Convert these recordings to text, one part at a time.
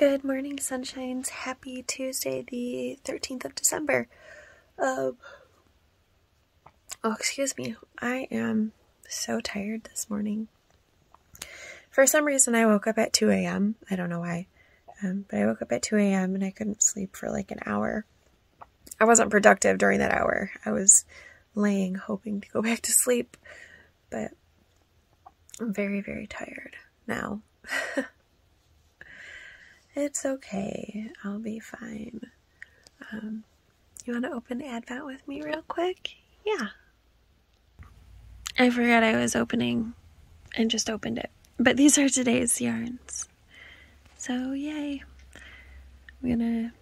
Good morning, sunshines. Happy Tuesday, the 13th of December. Um, oh, excuse me. I am so tired this morning. For some reason, I woke up at 2 a.m. I don't know why, um, but I woke up at 2 a.m. and I couldn't sleep for like an hour. I wasn't productive during that hour. I was laying hoping to go back to sleep, but I'm very, very tired now. it's okay. I'll be fine. Um, you want to open Advent with me real quick? Yeah. I forgot I was opening and just opened it. But these are today's yarns. So, yay. I'm gonna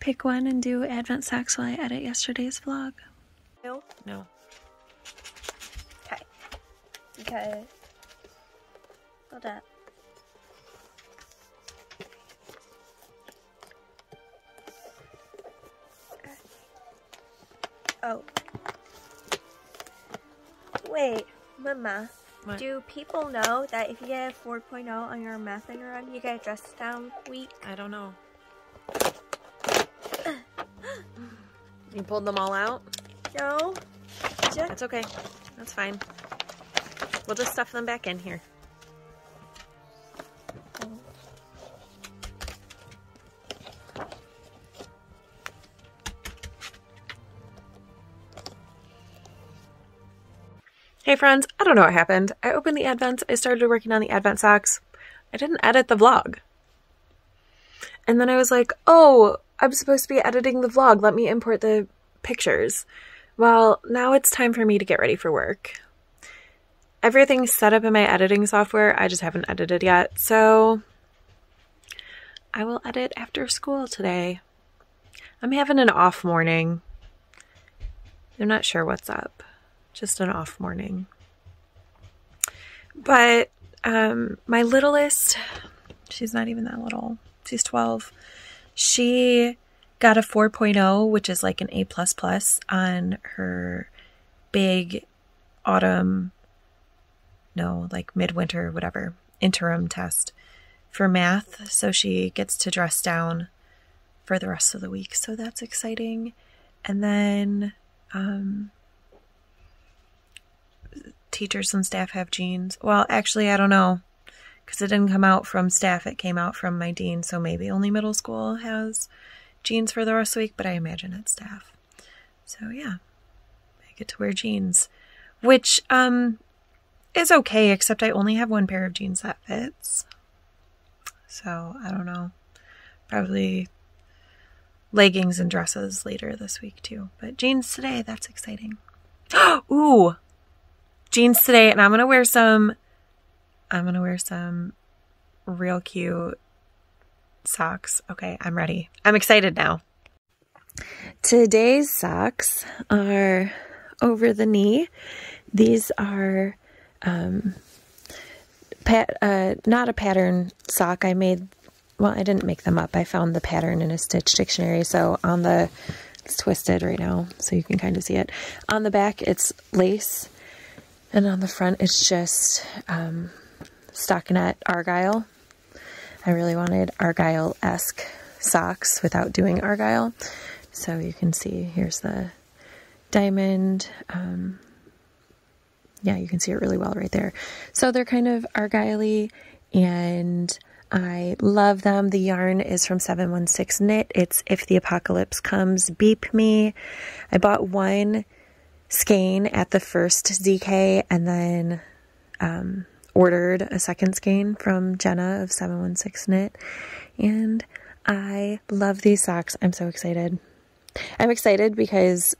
pick one and do Advent socks while I edit yesterday's vlog. No. No. Okay. Okay. Hold up. Oh. Wait, Mama. What? Do people know that if you get a 4.0 on your math thing run, you get a dress down week? I don't know. You pulled them all out? No. Just That's okay. That's fine. We'll just stuff them back in here. Hey friends, I don't know what happened. I opened the Advents, I started working on the Advent socks. I didn't edit the vlog. And then I was like, oh, I'm supposed to be editing the vlog. Let me import the pictures. Well, now it's time for me to get ready for work. Everything's set up in my editing software. I just haven't edited yet. So I will edit after school today. I'm having an off morning. I'm not sure what's up. Just an off morning. But um, my littlest, she's not even that little. She's 12. She got a 4.0, which is like an A++ plus on her big autumn, no, like midwinter, whatever, interim test for math. So she gets to dress down for the rest of the week. So that's exciting. And then um, teachers and staff have jeans. Well, actually, I don't know because it didn't come out from staff, it came out from my dean. So maybe only middle school has jeans for the rest of the week, but I imagine it's staff. So yeah, I get to wear jeans, which um is okay, except I only have one pair of jeans that fits. So I don't know. Probably leggings and dresses later this week too. But jeans today, that's exciting. Ooh, jeans today, and I'm gonna wear some. I'm gonna wear some real cute socks. Okay, I'm ready. I'm excited now. Today's socks are over the knee. These are um, pat, uh, not a pattern sock. I made, well, I didn't make them up. I found the pattern in a Stitch dictionary. So on the, it's twisted right now, so you can kind of see it. On the back, it's lace, and on the front, it's just um, stockinette argyle. I really wanted argyle-esque socks without doing argyle. So you can see here's the diamond. Um, yeah, you can see it really well right there. So they're kind of argyle and I love them. The yarn is from 716 Knit. It's If the Apocalypse Comes, Beep Me. I bought one skein at the first ZK and then um, ordered a second skein from Jenna of 716 Knit. And I love these socks. I'm so excited. I'm excited because,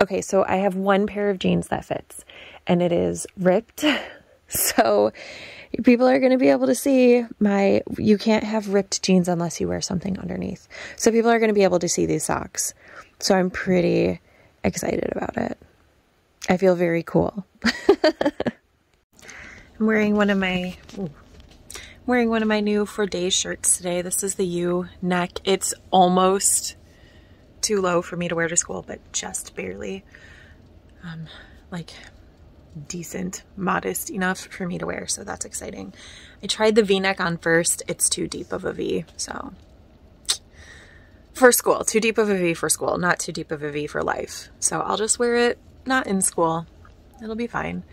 okay, so I have one pair of jeans that fits and it is ripped. So people are going to be able to see my, you can't have ripped jeans unless you wear something underneath. So people are going to be able to see these socks. So I'm pretty excited about it. I feel very cool. I'm wearing one of my I'm wearing one of my new For Days shirts today. This is the U neck. It's almost too low for me to wear to school, but just barely. Um, like decent, modest enough for me to wear, so that's exciting. I tried the v-neck on first. It's too deep of a V, so. For school, too deep of a V for school, not too deep of a V for life. So I'll just wear it not in school. It'll be fine.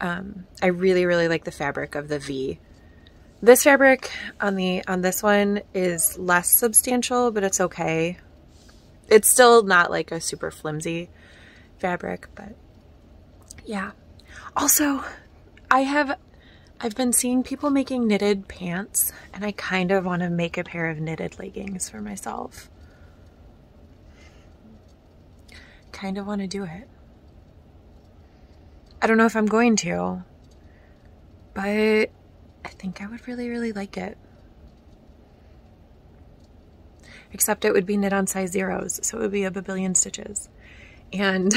Um, I really, really like the fabric of the V. This fabric on the on this one is less substantial, but it's okay. It's still not like a super flimsy fabric, but yeah. Also, I have I've been seeing people making knitted pants and I kind of want to make a pair of knitted leggings for myself. Kind of want to do it. I don't know if I'm going to, but I think I would really, really like it. Except it would be knit on size zeros, so it would be a billion stitches. And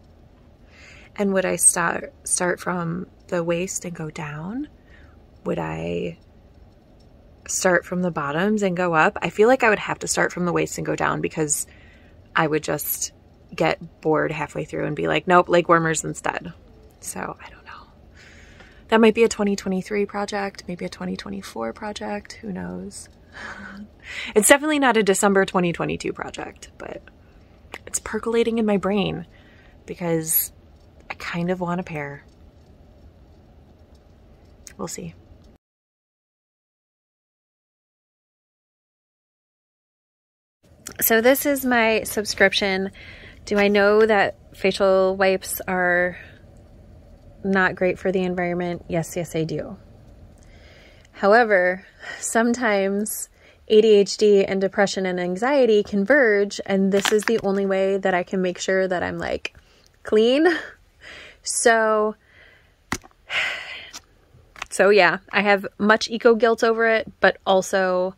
and would I start start from the waist and go down? Would I start from the bottoms and go up? I feel like I would have to start from the waist and go down because I would just get bored halfway through and be like, nope, leg warmers instead. So I don't know. That might be a 2023 project, maybe a 2024 project. Who knows? it's definitely not a December 2022 project, but it's percolating in my brain because I kind of want a pair. We'll see. So this is my subscription do I know that facial wipes are not great for the environment? Yes, yes, I do. However, sometimes ADHD and depression and anxiety converge, and this is the only way that I can make sure that I'm like clean. So, so yeah, I have much eco guilt over it, but also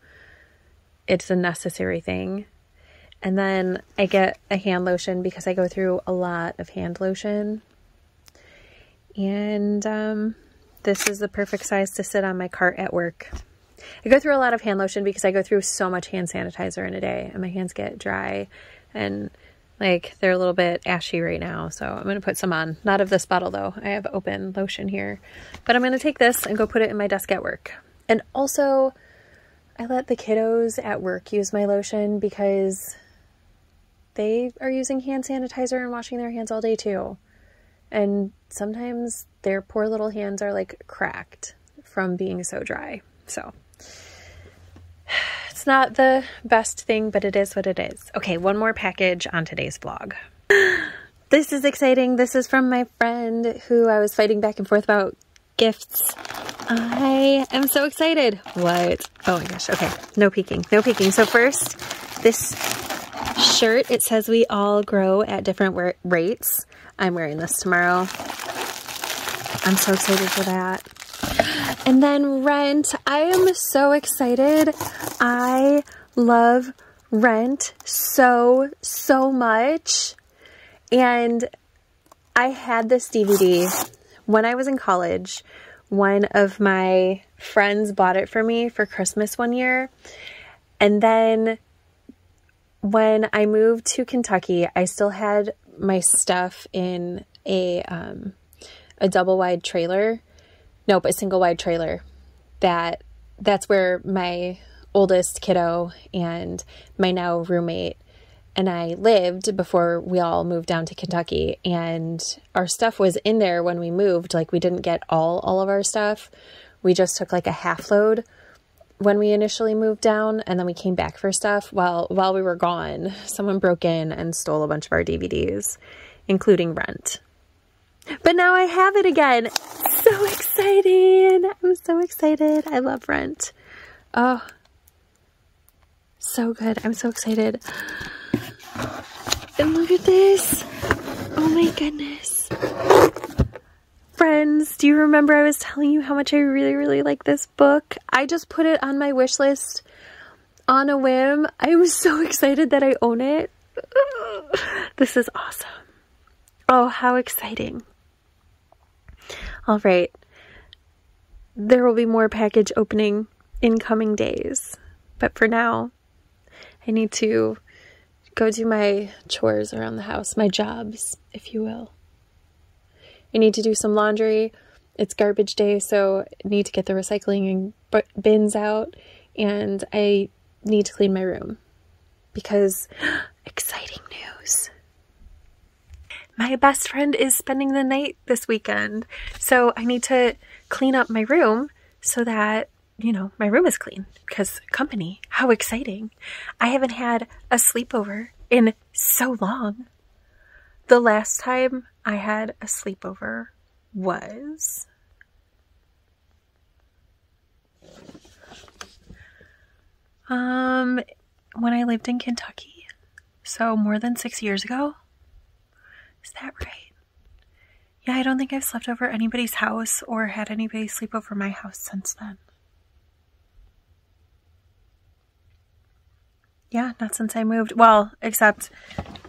it's a necessary thing. And then I get a hand lotion because I go through a lot of hand lotion. And um, this is the perfect size to sit on my cart at work. I go through a lot of hand lotion because I go through so much hand sanitizer in a day and my hands get dry and like they're a little bit ashy right now. So I'm going to put some on. Not of this bottle though. I have open lotion here. But I'm going to take this and go put it in my desk at work. And also I let the kiddos at work use my lotion because they are using hand sanitizer and washing their hands all day too. And sometimes their poor little hands are like cracked from being so dry. So it's not the best thing, but it is what it is. Okay, one more package on today's vlog. This is exciting. This is from my friend who I was fighting back and forth about gifts. I am so excited. What? Oh my gosh. Okay. No peeking. No peeking. So first, this shirt, it says we all grow at different rates. I'm wearing this tomorrow. I'm so excited for that. And then Rent. I am so excited. I love Rent so, so much. And I had this DVD when I was in college. One of my friends bought it for me for Christmas one year. And then when I moved to Kentucky, I still had my stuff in a um, a double wide trailer. Nope, a single wide trailer. That that's where my oldest kiddo and my now roommate and I lived before we all moved down to Kentucky and our stuff was in there when we moved like we didn't get all all of our stuff we just took like a half load when we initially moved down and then we came back for stuff while while we were gone someone broke in and stole a bunch of our DVDs including Rent. But now I have it again. So exciting I'm so excited. I love Rent. Oh so good. I'm so excited. And look at this. Oh my goodness do you remember I was telling you how much I really, really like this book? I just put it on my wish list on a whim. I'm so excited that I own it. this is awesome. Oh, how exciting. All right. There will be more package opening in coming days. But for now, I need to go do my chores around the house, my jobs, if you will. I need to do some laundry. It's garbage day, so I need to get the recycling and bins out, and I need to clean my room because exciting news. My best friend is spending the night this weekend, so I need to clean up my room so that you know, my room is clean because company. How exciting. I haven't had a sleepover in so long. The last time I had a sleepover was um when I lived in Kentucky. So more than 6 years ago. Is that right? Yeah, I don't think I've slept over anybody's house or had anybody sleep over my house since then. Yeah, not since I moved. Well, except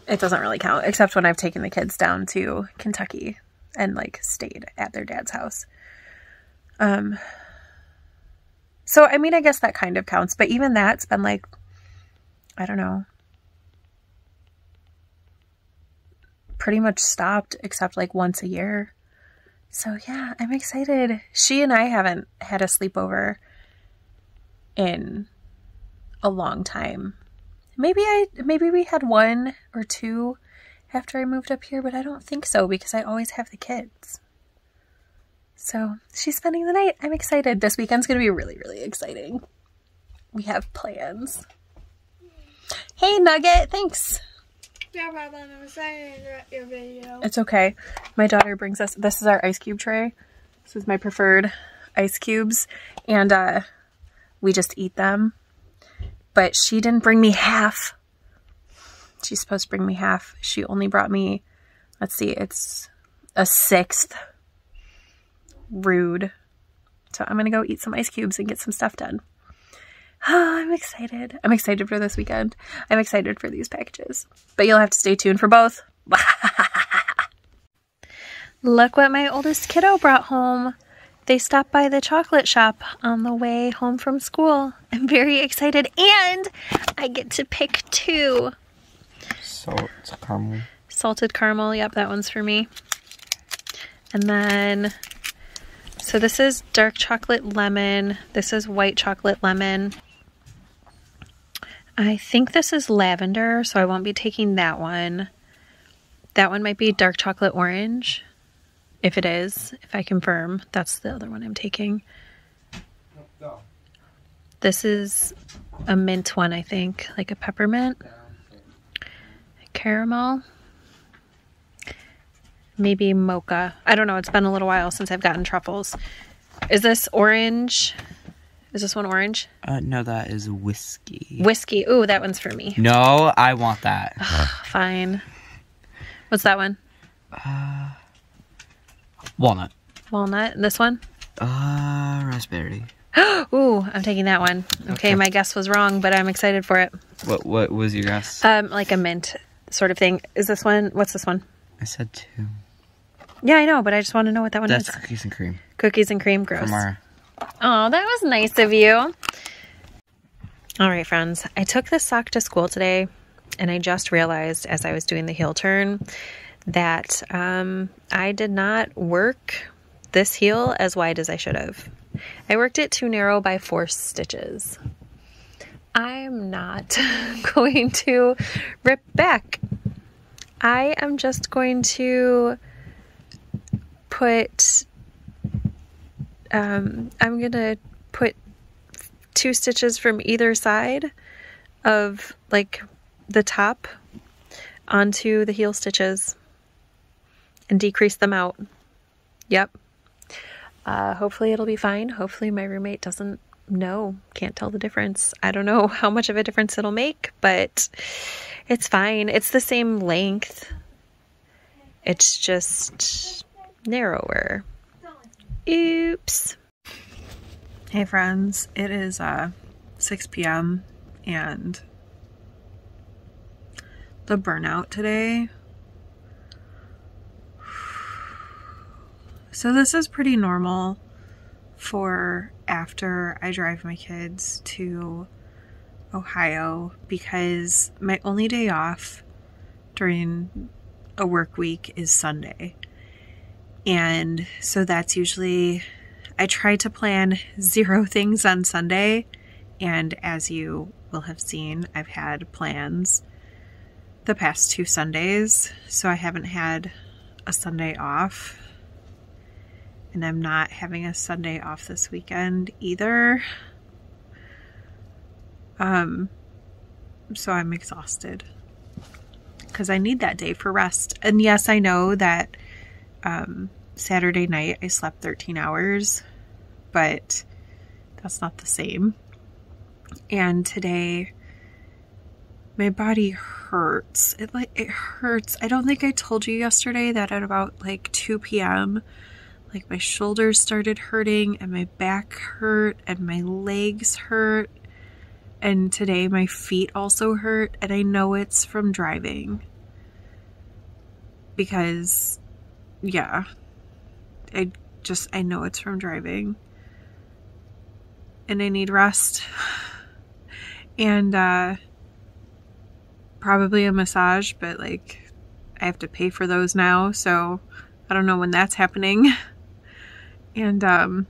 it doesn't really count, except when I've taken the kids down to Kentucky and like stayed at their dad's house. Um, so I mean, I guess that kind of counts, but even that's been like, I don't know, pretty much stopped except like once a year. So yeah, I'm excited. She and I haven't had a sleepover in a long time. Maybe I maybe we had one or two after I moved up here, but I don't think so because I always have the kids. So she's spending the night. I'm excited. This weekend's gonna be really, really exciting. We have plans. Hey Nugget, thanks. No problem. I was trying to interrupt your video. It's okay. My daughter brings us this is our ice cube tray. This is my preferred ice cubes. And uh we just eat them but she didn't bring me half. She's supposed to bring me half. She only brought me, let's see, it's a sixth. Rude. So I'm going to go eat some ice cubes and get some stuff done. Oh, I'm excited. I'm excited for this weekend. I'm excited for these packages. But you'll have to stay tuned for both. Look what my oldest kiddo brought home. They stopped by the chocolate shop on the way home from school. I'm very excited and I get to pick two. Salt caramel. Salted caramel, yep, that one's for me. And then, so this is dark chocolate lemon. This is white chocolate lemon. I think this is lavender, so I won't be taking that one. That one might be dark chocolate orange. If it is, if I confirm, that's the other one I'm taking. This is a mint one, I think, like a peppermint. Caramel. Maybe mocha. I don't know. It's been a little while since I've gotten truffles. Is this orange? Is this one orange? Uh, no, that is whiskey. Whiskey. Ooh, that one's for me. No, I want that. Fine. What's that one? Uh, Walnut. Walnut. This one? Uh, raspberry. Ooh, I'm taking that one. Okay, okay, my guess was wrong, but I'm excited for it. What What was your guess? Um, like a mint sort of thing. Is this one? What's this one? I said two. Yeah, I know, but I just want to know what that one That's is. That's cookies and cream. Cookies and cream, gross. From. Oh, that was nice of you. All right, friends. I took this sock to school today, and I just realized as I was doing the heel turn that um, I did not work this heel as wide as I should have. I worked it too narrow by four stitches. I'm not going to rip back. I am just going to put, um, I'm going to put two stitches from either side of like the top onto the heel stitches and decrease them out. Yep. Uh, hopefully it'll be fine. Hopefully my roommate doesn't know, can't tell the difference. I don't know how much of a difference it'll make, but it's fine. It's the same length. It's just narrower. Oops. Hey friends, it is uh 6 p.m. and the burnout today So this is pretty normal for after I drive my kids to Ohio because my only day off during a work week is Sunday. And so that's usually, I try to plan zero things on Sunday. And as you will have seen, I've had plans the past two Sundays. So I haven't had a Sunday off. And I'm not having a Sunday off this weekend either. Um, so I'm exhausted because I need that day for rest. And yes, I know that um, Saturday night I slept 13 hours, but that's not the same. And today my body hurts. It like it hurts. I don't think I told you yesterday that at about like 2 p.m. like my shoulders started hurting and my back hurt and my legs hurt and today my feet also hurt, and I know it's from driving. Because, yeah, I just, I know it's from driving. And I need rest. And, uh, probably a massage, but like, I have to pay for those now, so I don't know when that's happening. And, um,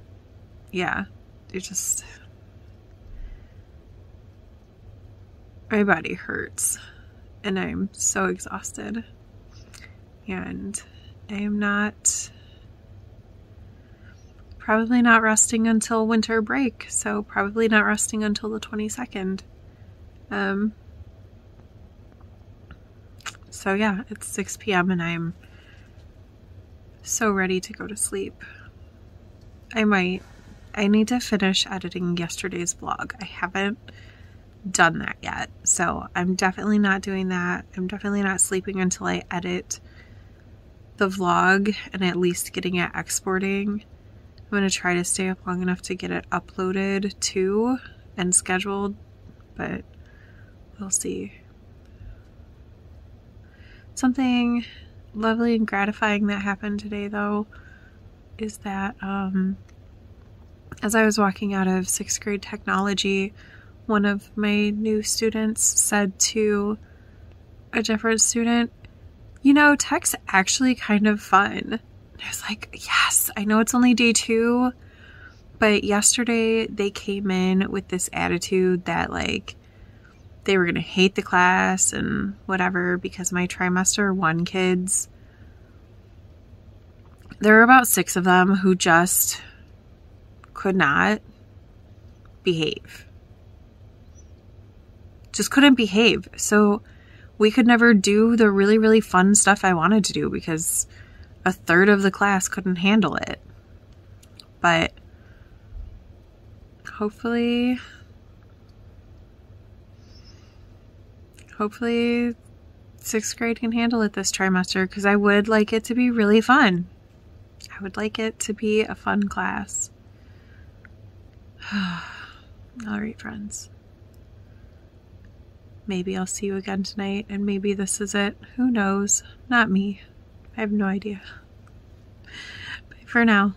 yeah, it just, my body hurts and I'm so exhausted. And I am not probably not resting until winter break, so probably not resting until the 22nd. Um so yeah, it's 6 p.m. and I'm so ready to go to sleep. I might I need to finish editing yesterday's vlog. I haven't done that yet. So I'm definitely not doing that. I'm definitely not sleeping until I edit the vlog and at least getting it exporting. I'm going to try to stay up long enough to get it uploaded too and scheduled, but we'll see. Something lovely and gratifying that happened today though is that um, as I was walking out of sixth grade technology, one of my new students said to a different student, You know, tech's actually kind of fun. I was like, Yes, I know it's only day two, but yesterday they came in with this attitude that, like, they were going to hate the class and whatever because my trimester one kids, there were about six of them who just could not behave just couldn't behave. So we could never do the really, really fun stuff I wanted to do because a third of the class couldn't handle it. But hopefully, hopefully, sixth grade can handle it this trimester because I would like it to be really fun. I would like it to be a fun class. All right, friends. Maybe I'll see you again tonight, and maybe this is it. Who knows? Not me. I have no idea. Bye for now.